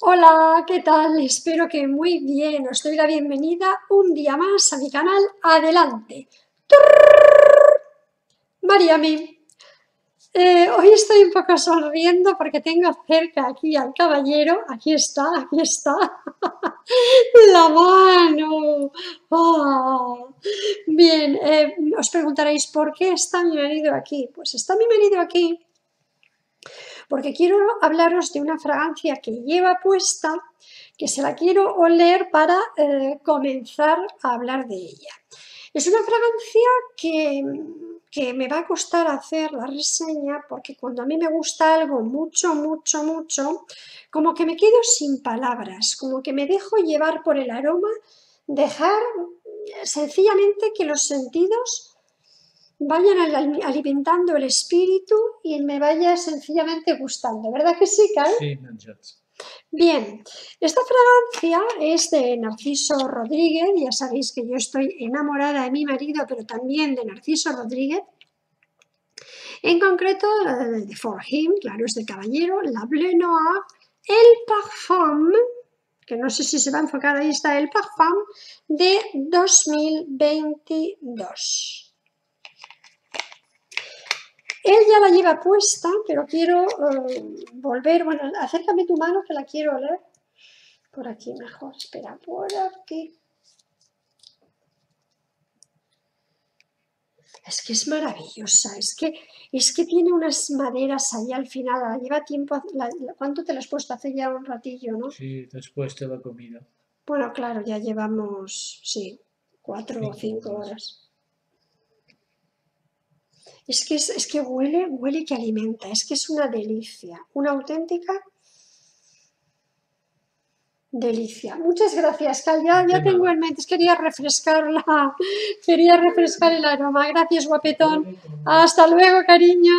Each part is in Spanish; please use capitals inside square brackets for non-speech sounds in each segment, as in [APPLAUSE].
Hola, ¿qué tal? Espero que muy bien. Os doy la bienvenida un día más a mi canal. Adelante. Mariami. Hoy estoy un poco sonriendo porque tengo cerca aquí al caballero. Aquí está, aquí está. la mano. Ah. Bien, os preguntaréis, ¿por qué está mi marido aquí? Pues está mi marido aquí porque quiero hablaros de una fragancia que lleva puesta, que se la quiero oler para eh, comenzar a hablar de ella. Es una fragancia que, que me va a costar hacer la reseña porque cuando a mí me gusta algo mucho, mucho, mucho, como que me quedo sin palabras, como que me dejo llevar por el aroma, dejar sencillamente que los sentidos vayan alimentando el espíritu y me vaya sencillamente gustando. ¿Verdad que sí, Carl? Sí, Bien, esta fragancia es de Narciso Rodríguez, ya sabéis que yo estoy enamorada de mi marido, pero también de Narciso Rodríguez. En concreto, eh, de For Him, claro, es de caballero, La Bleu Noir, El Parfum, que no sé si se va a enfocar, ahí está El Parfum, de 2022. Él ya la lleva puesta, pero quiero eh, volver, bueno, acércame tu mano que la quiero oler. Por aquí mejor, espera, por aquí. Es que es maravillosa, es que, es que tiene unas maderas ahí al final, lleva tiempo, ¿cuánto te la has puesto? Hace ya un ratillo, ¿no? Sí, después de la comida. Bueno, claro, ya llevamos, sí, cuatro o cinco horas. Es que, es, que huele, huele que alimenta, es que es una delicia, una auténtica delicia. Muchas gracias, Cal. Ya, tengo en mente, quería refrescarla, [LAUGHS] quería refrescar el aroma. Gracias, guapetón. Hasta luego, cariño.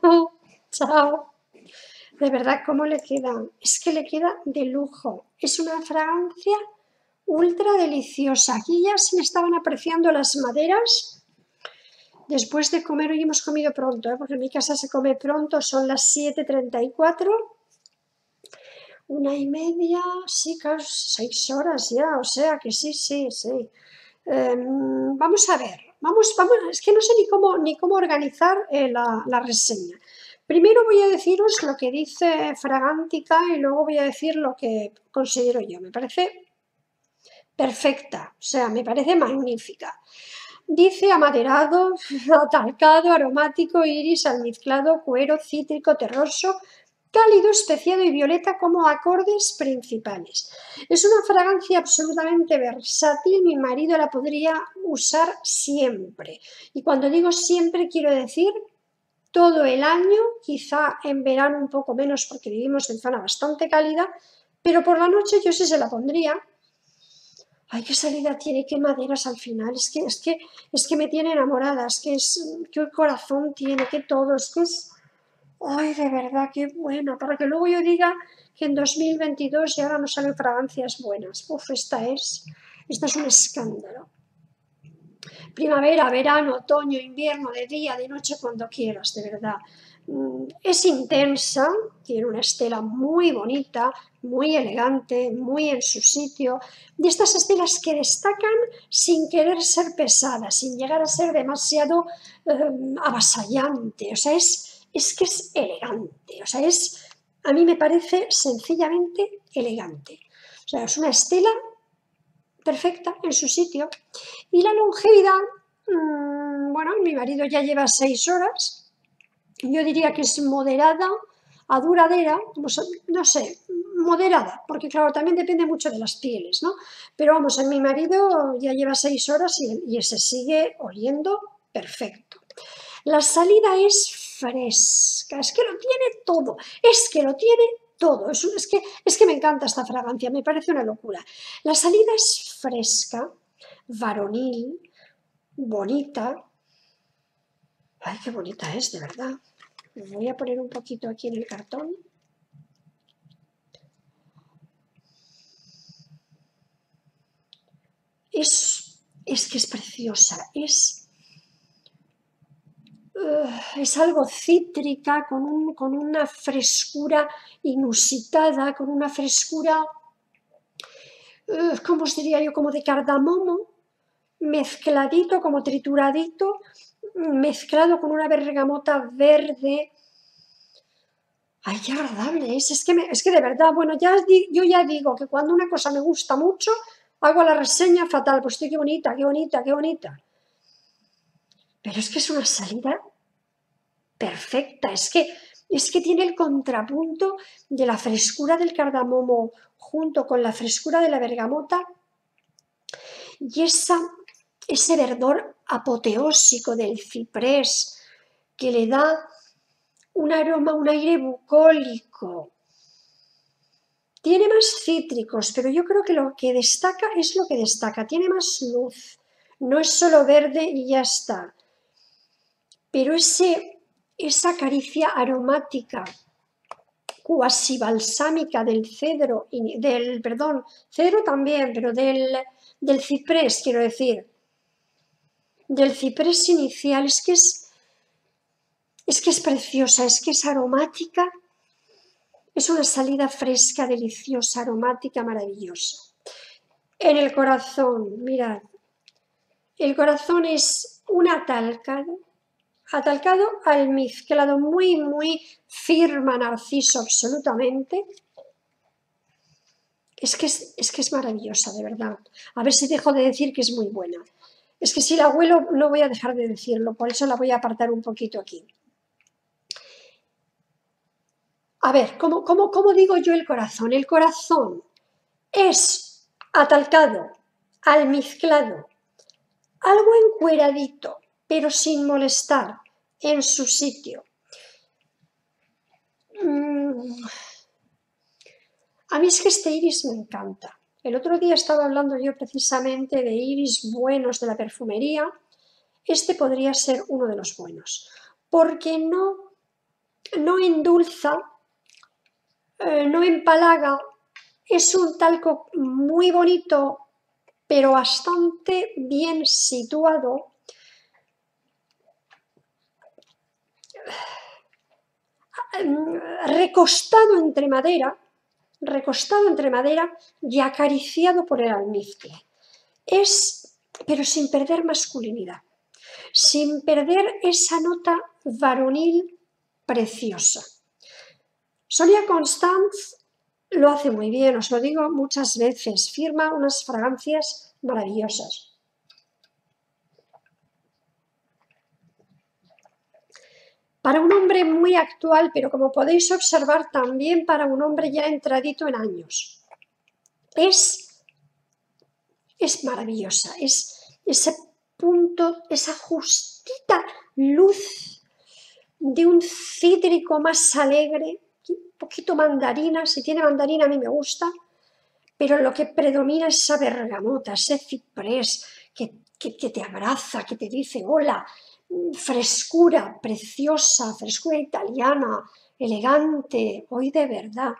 [LAUGHS] Chao. De verdad, ¿cómo le queda? Es que le queda de lujo. Es una fragancia ultra deliciosa. Aquí ya se me estaban apreciando las maderas Después de comer, hoy hemos comido pronto, ¿eh? porque en mi casa se come pronto, son las 7.34, una y media, sí, casi seis horas ya, o sea que sí, sí, sí. Em, vamos a ver, vamos, vamos, es que no sé ni cómo, ni cómo organizar eh, la, la reseña. Primero voy a deciros lo que dice Fragántica y luego voy a decir lo que considero yo. Me parece perfecta, o sea, me parece magnífica. Dice amaderado, [LAUGHS] atalcado, aromático, iris, almizclado, cuero, cítrico, terroso, cálido, especiado y violeta como acordes principales. Es una fragancia absolutamente versátil, mi marido la podría usar siempre. Y cuando digo siempre quiero decir todo el año, quizá en verano un poco menos porque vivimos en zona bastante cálida, pero por la noche yo sí se la pondría ay, qué salida tiene, qué maderas al final, es que, es que, es que me tiene enamorada, es que es, qué corazón tiene, qué todo, es que es, ay, de verdad, qué bueno, para que luego yo diga que en 2022 ya ahora no salen fragancias buenas, uf, esta es, esta es un escándalo. Primavera, verano, otoño, invierno, de día, de noche, cuando quieras, de verdad. Mm, es intensa, tiene una estela muy bonita, muy elegante, muy en su sitio, de estas estelas que destacan sin querer ser pesadas, sin llegar a ser demasiado em, avasallante, o sea, es, es que es elegante, o sea, es, a mí me parece sencillamente elegante. O sea, es una estela perfecta en su sitio. Y la longevidad, mm, bueno, mi marido ya lleva seis horas, yo diría que es moderada a duradera, no sé, moderada, porque claro, también depende mucho de las pieles, ¿no? Pero vamos, en mi marido ya lleva seis horas y, y se sigue oliendo perfecto. La salida es fresca, es que lo tiene todo, es que lo tiene todo, es, es, que, es que me encanta esta fragancia, me parece una locura. La salida es fresca, varonil, bonita. Ay, qué bonita es, de verdad voy a poner un poquito aquí en el cartón. Es, es que es preciosa, es... es algo cítrica, con, con, una frescura inusitada, con una frescura, ¿cómo os diría yo? Como de cardamomo, mezcladito, como trituradito, mezclado con una bergamota verde. Ay, qué agradable es. Es que, es que de verdad, bueno, ya yo ya digo que cuando una cosa me gusta mucho, hago la reseña fatal. Pues estoy qué bonita, qué bonita, qué bonita. Pero es que es una salida perfecta. Es que, es que tiene el contrapunto de la frescura del cardamomo junto con la frescura de la bergamota y esa, ese verdor apoteósico del ciprés que le da un aroma, un aire bucólico. Tiene más cítricos, pero yo creo que lo que destaca es lo que destaca. Tiene más luz. No es solo verde y ya está pero ese, esa caricia aromática, cuasi balsámica del cedro, del, perdón, cedro también, pero del, del ciprés, quiero decir, del ciprés inicial, es que es, es que es preciosa, es que es aromática, es una salida fresca, deliciosa, aromática, maravillosa. En el corazón, mirad, el corazón es una talca atalcado almizclado, muy, muy firma Narciso, absolutamente. Es que es, es que es maravillosa, de verdad. A ver si dejo de decir que es muy buena. Es que si la huelo no voy a dejar de decirlo, por eso la voy a apartar un poquito aquí. A ver, ¿cómo, cómo, cómo digo yo el corazón? El corazón es atalcado, almizclado, algo encueradito, pero sin molestar, en su sitio. Mm. A mí es que este iris me encanta. El otro día estaba hablando yo precisamente de iris buenos de la perfumería. Este podría ser uno de los buenos, porque no, no endulza, eh, no empalaga, es un talco muy bonito, pero bastante bien situado recostado entre madera, recostado entre madera y acariciado por el almizcle. Es, pero sin perder masculinidad, sin perder esa nota varonil preciosa. Sonia Constance lo hace muy bien, os lo digo muchas veces, firma unas fragancias maravillosas. Para un hombre muy actual, pero como podéis observar también para un hombre ya entradito en años. Es, es maravillosa, es ese punto, esa justita luz de un cítrico más alegre, un poquito mandarina, si tiene mandarina a mí me gusta, pero lo que predomina es esa bergamota, ese ciprés que, que te abraza, que te dice hola, frescura preciosa, frescura italiana, elegante, hoy de verdad.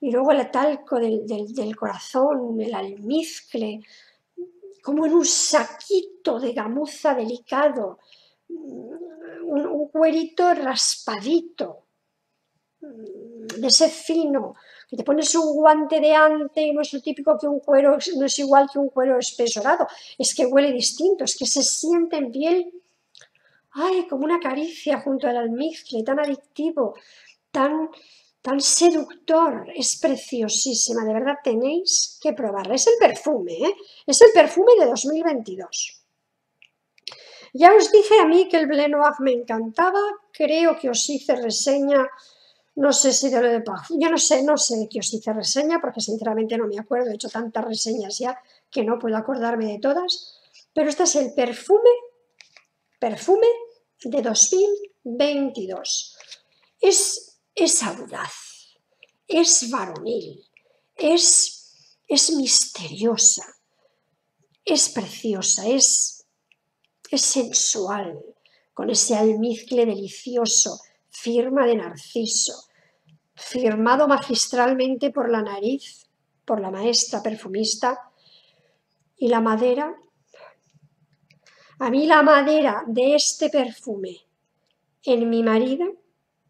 Y luego el talco del, corazón, el almizcle, como en un saquito de gamuza delicado, un, un cuerito raspadito, de ese fino, que te pones un guante de ante y no es lo típico que un cuero, no es igual que un cuero espesorado, es que huele distinto, es que se siente en piel, ay, como una caricia junto al almizcle, tan adictivo, tan, tan seductor, es preciosísima, de verdad tenéis que probarla. Es el perfume, ¿eh? es el perfume de 2022. Ya os dije a mí que el Blenoir me encantaba, creo que os hice reseña no sé si de lo de Paz. Yo no sé, no sé de qué os hice reseña, porque sinceramente no me acuerdo. He hecho tantas reseñas ya que no puedo acordarme de todas. Pero este es el perfume, perfume de 2022. Es, es audaz, es varonil, es, es misteriosa, es preciosa, es, es sensual, con ese almizcle delicioso firma de Narciso, firmado magistralmente por la nariz, por la maestra perfumista, y la madera. A mí la madera de este perfume en mi marido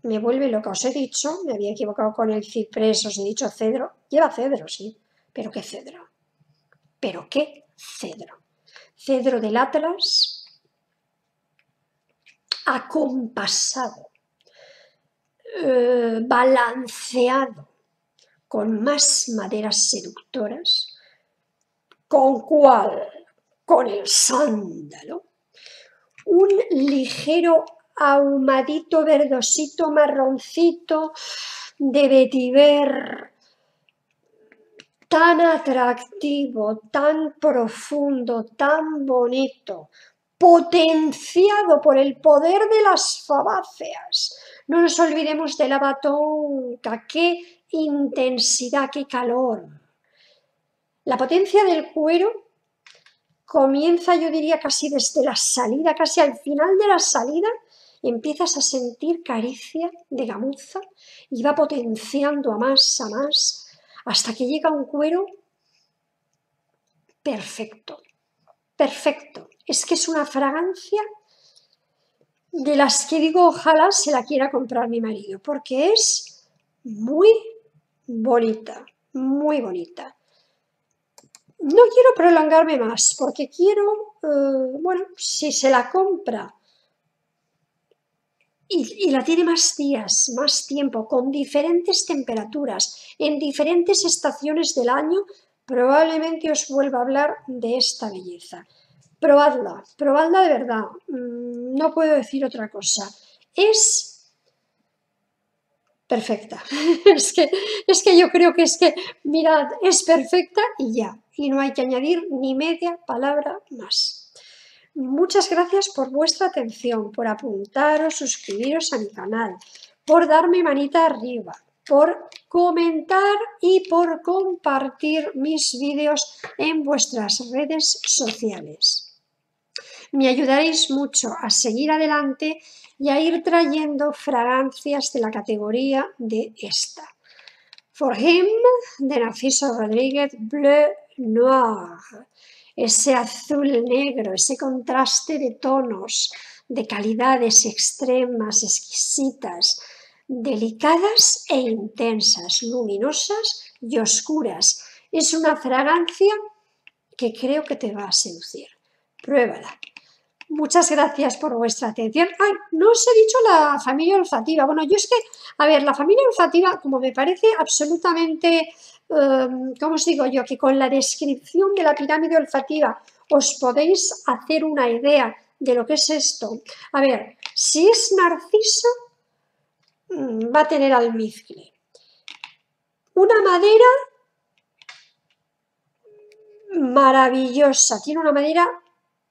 me vuelve loca. Os he dicho, me había equivocado con el ciprés, os he dicho cedro. Lleva cedro, sí, pero ¿qué cedro? ¿Pero qué cedro? Cedro del Atlas, acompasado, eh, balanceado, con más maderas seductoras, con cuál, con el sándalo, un ligero ahumadito, verdosito, marroncito de vetiver tan atractivo, tan profundo, tan bonito, potenciado por el poder de las fabáceas. No nos olvidemos de la batonca, qué intensidad, qué calor. La potencia del cuero comienza, yo diría, casi desde la salida, casi al final de la salida, empiezas a sentir caricia de gamuza y va potenciando a más, a más, hasta que llega un cuero perfecto, perfecto. Es que es una fragancia de las que digo ojalá se la quiera comprar mi marido, porque es muy bonita, muy bonita. No quiero prolongarme más, porque quiero, eh, bueno, si se la compra y, la tiene más días, más tiempo, con diferentes temperaturas, en diferentes estaciones del año, probablemente os vuelva a hablar de esta belleza. Probadla, probadla de verdad, mm, no puedo decir otra cosa. Es perfecta. [LAUGHS] es, que, es que yo creo que es que, mirad, es perfecta y ya. Y no hay que añadir ni media palabra más. Muchas gracias por vuestra atención, por apuntaros, suscribiros a mi canal, por darme manita arriba, por comentar y por compartir mis vídeos en vuestras redes sociales. Me ayudaréis mucho a seguir adelante y a ir trayendo fragancias de la categoría de esta. For Him, de Narciso Rodríguez, Bleu Noir ese azul negro, ese contraste de tonos, de calidades extremas, exquisitas, delicadas e intensas, luminosas y oscuras. Es una fragancia que creo que te va a seducir. Pruébala. Muchas gracias por vuestra atención. Ay, no os he dicho la familia olfativa. Bueno, yo es que, a ver, la familia olfativa, como me parece absolutamente Em, ¿cómo os digo yo? Que con la descripción de la pirámide olfativa os podéis hacer una idea de lo que es esto. A ver, si es narciso, mm, va a tener almizcle. Una madera maravillosa, tiene una madera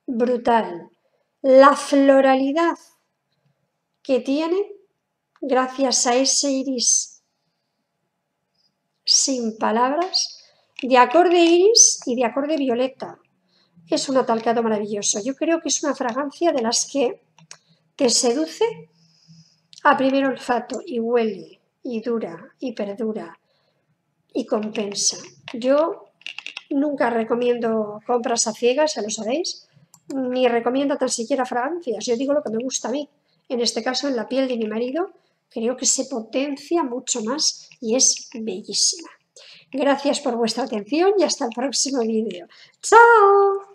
brutal. La floralidad que tiene, gracias a ese iris sin palabras, de acorde iris y de acorde violeta. Es un atalcado maravilloso. Yo creo que es una fragancia de las que te seduce a primer olfato y huele y dura y perdura y compensa. Yo nunca recomiendo compras a ciegas, ya lo sabéis, ni recomiendo tan siquiera fragancias. Yo digo lo que me gusta a mí. En este caso, en la piel de mi marido, creo que se potencia mucho más y es bellísima. Gracias por vuestra atención y hasta el próximo vídeo. ¡Chao!